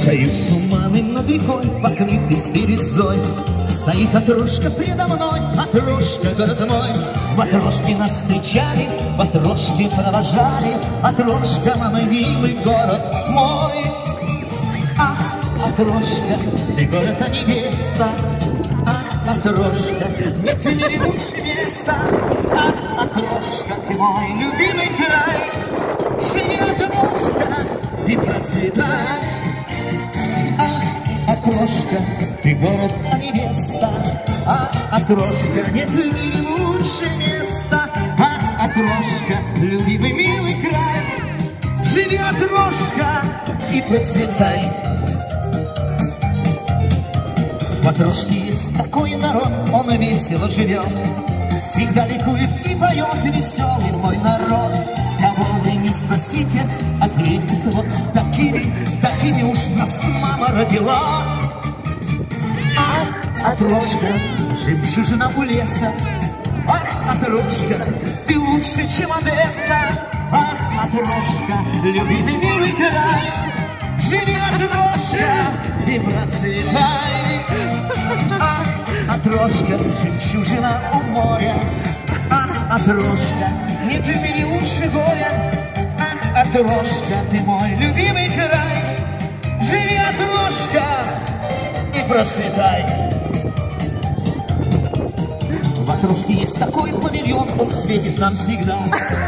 Стою туманы над рекой, покрытый бирюзой. Стоит Атрошка предо мной, Атрошка, город мой. Батрошки нас встречали, Батрошки провожали, Атрошка, мама, милый город мой. Ах, Атрошка, ты город, а невеста, Ах, Атрошка, нет тебе лучше места. Ах, Атрошка, ты мой любимый край. Живи, отрожка, и процветай окрошка, ты город, а невеста, а окрошка, нет в мире лучше места, а окрошка, любимый милый край, живи окрошка и процветай. В окрошке есть такой народ, он весело живет, всегда ликует и поет веселый мой народ. Спросите, ответит вот такими, такими уж нас мама родила. Ах, отрожка, жемчужина у леса, Ах, отрожка, ты лучше, чем Одесса. Ах, отрожка, любимый милый край, Живи, отрожка, и процветай. Ах, отрожка, жемчужина у моря, Ах, отрожка, нет в мире лучше горя. Ах, отрожка, ты мой любимый край, Живи, отрожка, и процветай. В отружке есть такой павильон, он светит нам всегда.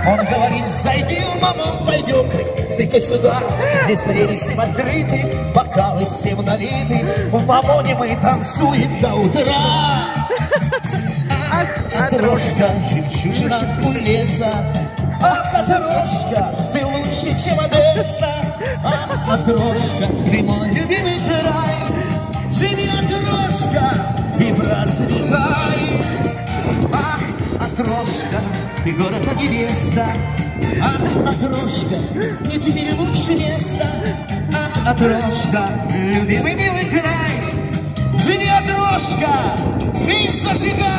Он говорит, зайди в мамон, пойдем, ты сюда. Здесь всем открыты, бокалы всем налиты. В мамоне мы танцуем до утра. Ах, отрожка, жемчужина у леса. Ах, отрожка, ты мой любимый край. Живи, отрожка, и процветай. Ах, отрожка, ты город, а невеста. Ах, отрожка, нет в мире лучше места. Ах, отрожка, любимый милый край. Живи, отрожка, и зажигай.